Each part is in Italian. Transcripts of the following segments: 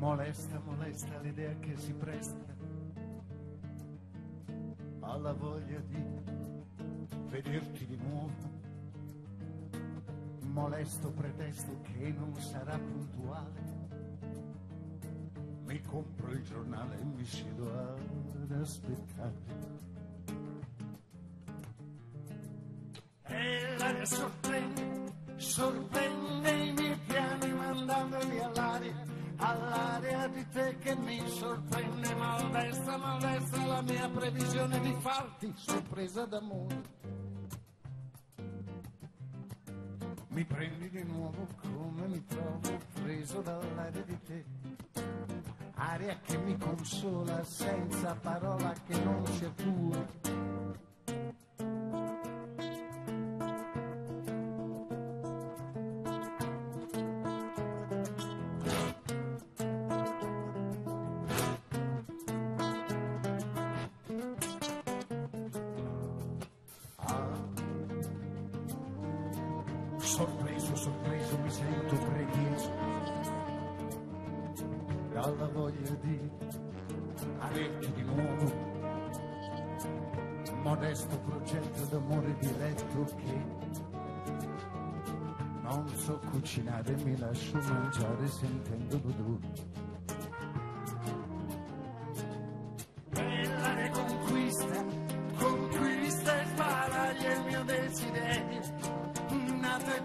Molesta, molesta l'idea che si presta alla voglia di vederti di nuovo. Molesto pretesto che non sarà puntuale. Mi compro il giornale e mi siedo ad aspettare. E l'aria sorprende, sorprende i miei all'area di te che mi sorprende maldestra, maldestra la mia previsione di farti sorpresa d'amore. Mi prendi di nuovo come mi trovo preso dall'aria di te, aria che mi consola senza parola che non sia tua Sorpreso, sorpreso, mi sento pregheso dalla voglia di averti di nuovo. Modesto progetto d'amore diretto che non so cucinare, mi lascio mangiare sentendo l'odore.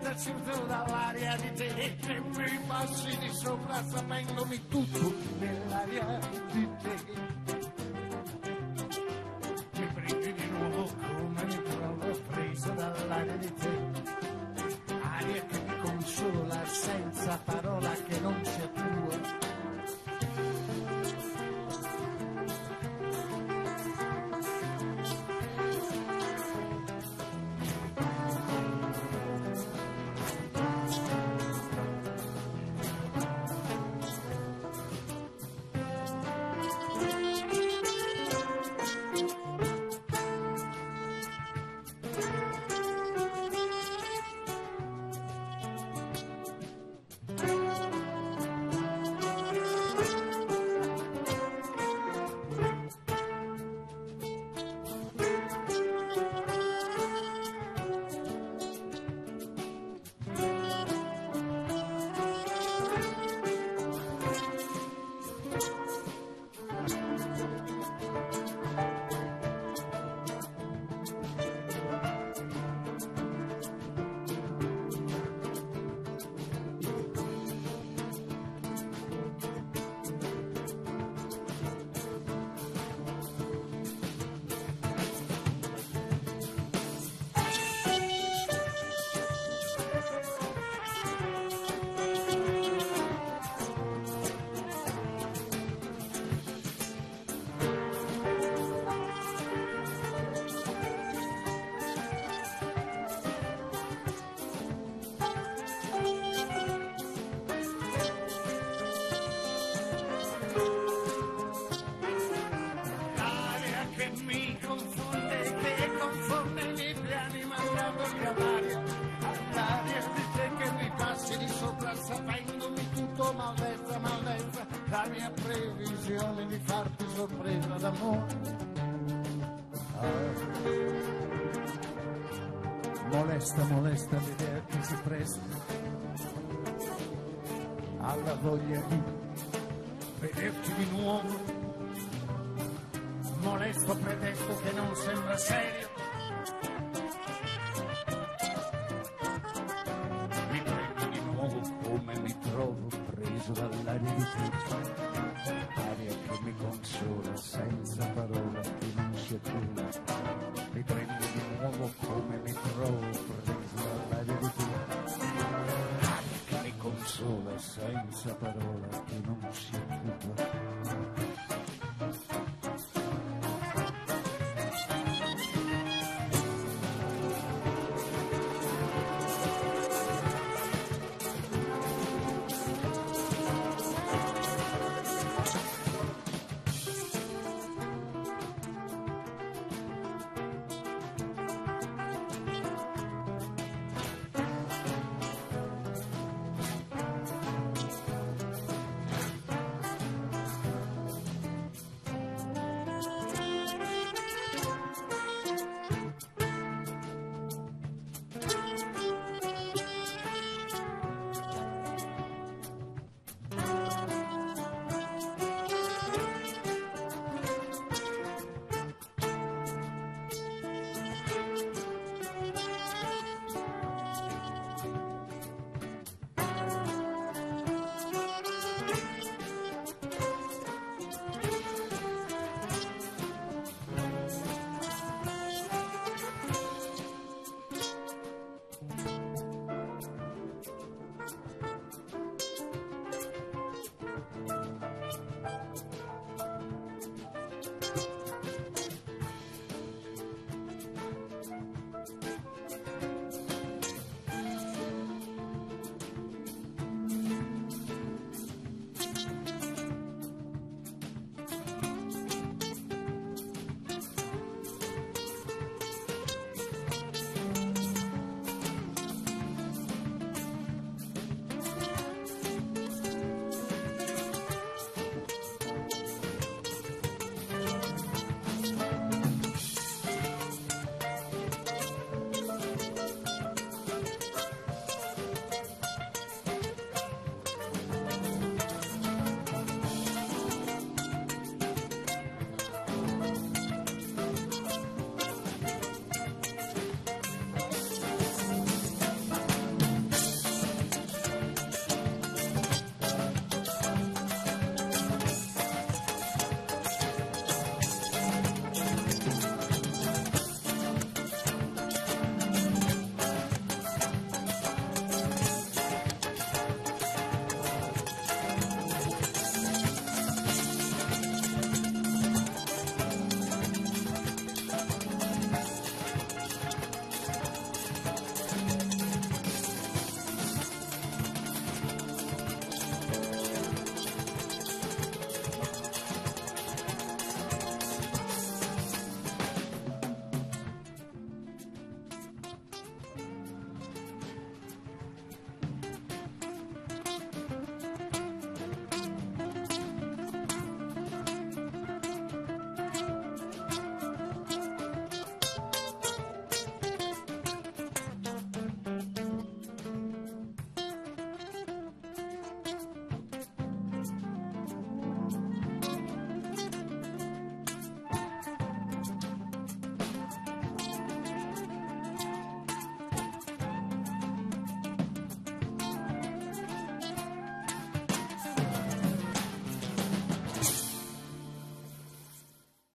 E taciuto dall'aria di te e mi passi di sopra sapendomi tutto nell'aria di te d'amore. Ah. Molesta, molesta l'idea che si presta alla voglia di vederti di nuovo molesto pretesto che non sembra serio. Mi prendi di nuovo come mi trovo preso dall'aria di sola senza parola che non si occupa